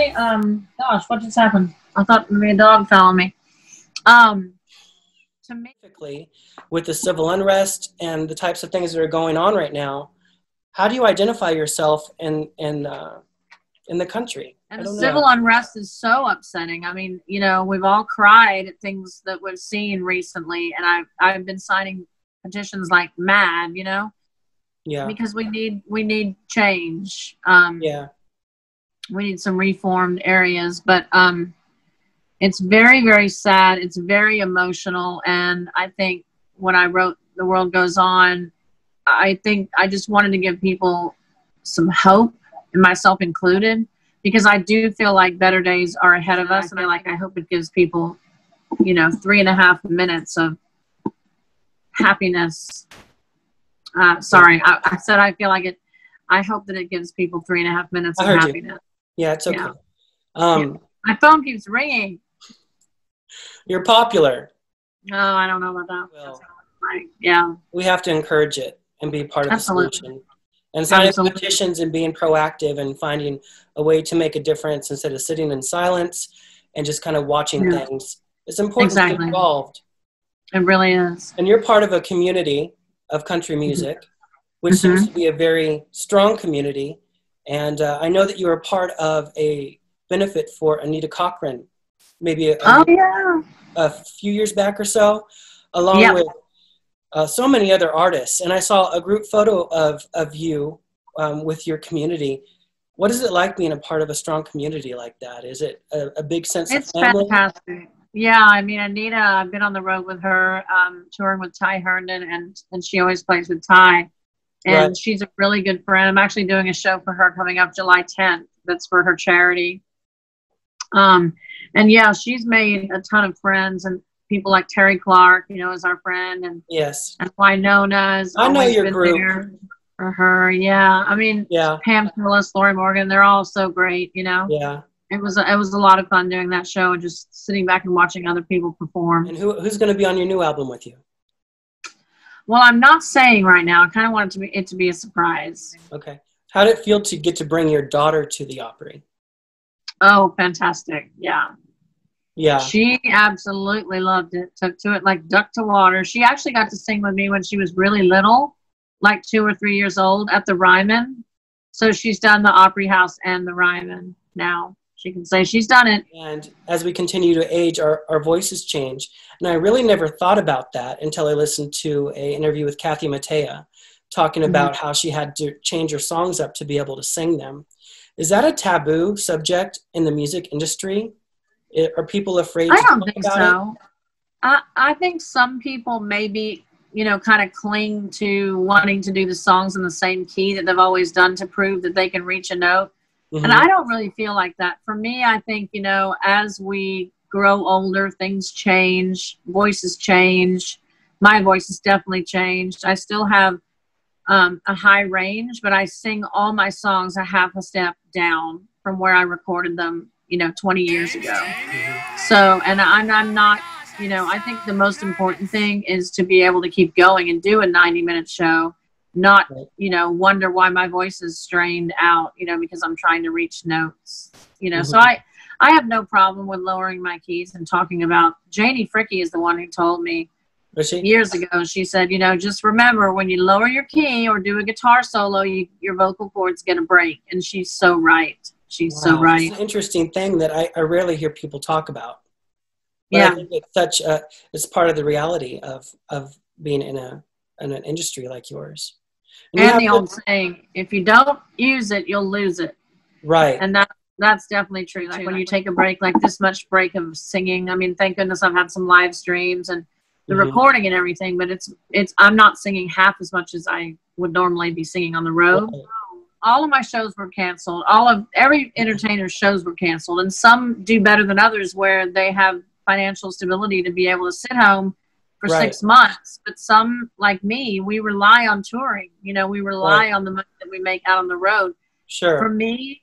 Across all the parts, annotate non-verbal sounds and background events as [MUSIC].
say, um, gosh, what just happened? I thought maybe a dog fell on me. Um, to me, Specifically, with the civil unrest and the types of things that are going on right now, how do you identify yourself in in uh, in the country? and the civil know. unrest is so upsetting. I mean, you know, we've all cried at things that we've seen recently, and I've I've been signing petitions like mad, you know, Yeah, because we need we need change. Um, yeah, we need some reformed areas but um it's very very sad it's very emotional and i think when i wrote the world goes on i think i just wanted to give people some hope and myself included because i do feel like better days are ahead of us and i like i hope it gives people you know three and a half minutes of happiness uh, sorry I, I said i feel like it i hope that it gives people three and a half minutes of happiness. you. Yeah. It's okay. Yeah. Um, my phone keeps ringing. You're popular. No, I don't know about that. Well, Right. Yeah. we have to encourage it and be part of Absolutely. the solution. And signing Absolutely. petitions and being proactive and finding a way to make a difference instead of sitting in silence and just kind of watching Yeah. things. It's important to Exactly. get involved. It really is. And you're part of a community of country music, which Mhm. seems to be a very strong community. And uh, I know that you were part of a benefit for Anita Cochran, maybe a, Oh yeah. a few years back or so, along Yeah. with uh, so many other artists. And I saw a group photo of, of you um, with your community. What is it like being a part of a strong community like that? Is it a, a big sense It's of family? fantastic. Yeah, I mean Anita, I've been on the road with her, um, touring with Ty Herndon and and she always plays with Ty. And Right. she's a really good friend. I'm actually doing a show for her coming up July 10th. That's for her charity. Um, and yeah, she's made a ton of friends and people like Terri Clark, you know, is our friend, and Yes. and Wynonna's I know your group. for her. Yeah, I mean Yeah. Pam Tillis, Lorrie Morgan, they're all so great. You know, Yeah. it was it was a lot of fun doing that show and just sitting back and watching other people perform. And who, who's going to be on your new album with you? Well, I'm not saying right now. I kind of want it to be it to be a surprise. Okay. How did it feel to get to bring your daughter to the Opry? Oh, fantastic! Yeah, Yeah. she absolutely loved it. Took to it like duck to water. She actually got to sing with me when she was really little, like two or three years old, at the Ryman. So she's done the Opry House and the Ryman now. She can say she's done it. And as we continue to age, our, our voices change. And I really never thought about that until I listened to an interview with Kathy Mattea talking Mm-hmm. about how she had to change her songs up to be able to sing them. Is that a taboo subject in the music industry? I- Are people afraid I don't talk think about so. I I think some people maybe you know kind of cling to wanting to do the songs in the same key that they've always done to prove that they can reach a note. It? And. I don't really feel like that. For me, I think you know as we grow older, things change, voices change. My voice has definitely changed. I still have um, a high range, but I sing all my songs a half a step down from where I recorded them, you know, 20 years ago. So, and I'm, I'm not, you know, I think the most important thing is to be able to keep going and do a 90 minute show, not, you know, wonder why my voice is strained out, you know, because I'm trying to reach notes, you know. So Mhm. I, I have no problem with lowering my keys and talking about. Janie Fricke is the one who told me she? years ago. She said, you know, just remember when you lower your key or do a guitar solo, you, your vocal cords get a break. And she's so right. She's so right. It's an interesting thing that I, I rarely hear people talk about. But Yeah. I think it's such a, it's part of the reality of, of being in a, in an industry like yours. You And the old saying, if you don't use it, you'll lose it. right. And that that's definitely true. Like when you take a break, like this much break of singing. I mean, thank goodness I've had some live streams and the Mhm. recording and everything, but it's it's I'm not singing half as much as I would normally be singing on the road. Right. all of my shows were canceled. All of every entertainer's shows were canceled, and some do better than others where they have financial stability to be able to sit home for Right. six months. But some, like me, we rely on touring. You know, we rely Right. on the money that we make out on the road. Sure. For me,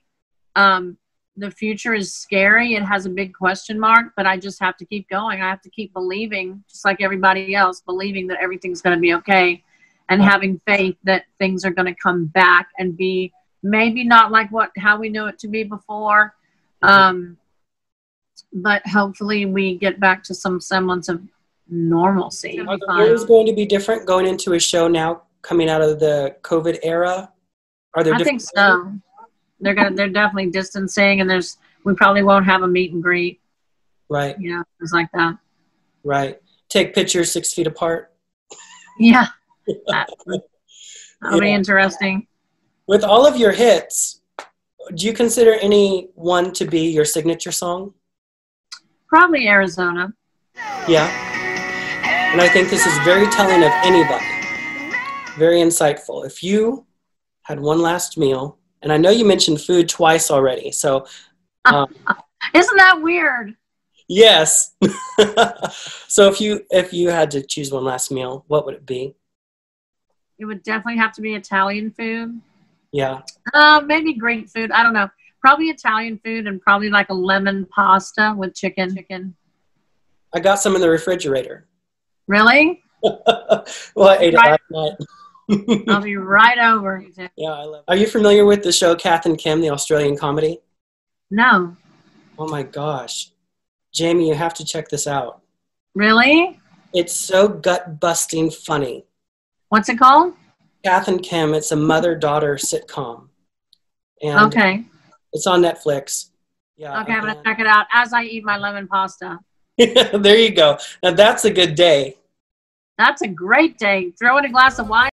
um, the future is scary. It has a big question mark, but I just have to keep going. I have to keep believing, just like everybody else, believing that everything's going to be okay and Right. having faith that things are going to come back and be maybe not like what how we knew it to be before, Um, but hopefully we get back to some semblance of normalcy. Are the rules going to be different going into a show now coming out of the COVID era? Are there? I think so. They're gonna. They're definitely distancing, and there's. We probably won't have a meet and greet. Right. You know, things like that. Right. Take pictures six feet apart. Yeah. [LAUGHS] That, will be interesting. With all of your hits, do you consider any one to be your signature song? Probably Arizona. Yeah. And I think this is very telling of anybody. Very insightful. If you had one last meal, and I know you mentioned food twice already, so. [LAUGHS] Um, Isn't that weird? Yes. [LAUGHS] so if you if you had to choose one last meal, what would it be? It would definitely have to be Italian food. Yeah. Uh, maybe Greek food. I don't know. Probably Italian food and probably like a lemon pasta with chicken. Chicken. I got some in the refrigerator. Really? [LAUGHS] well, I ate right. it last night. [LAUGHS] I'll be right over. Yeah, I love. It. Are you familiar with the show Kath and Kim, the Australian comedy? No. Oh my gosh, Jamie, you have to check this out. Really? It's so gut busting funny. What's it called? Kath and Kim. It's a mother daughter sitcom. And okay. It's on Netflix. Yeah. Okay, I'm gonna check it out as I eat my lemon pasta. [LAUGHS] there you go. Now that's a good day. That's a great day. Throw in a glass of wine.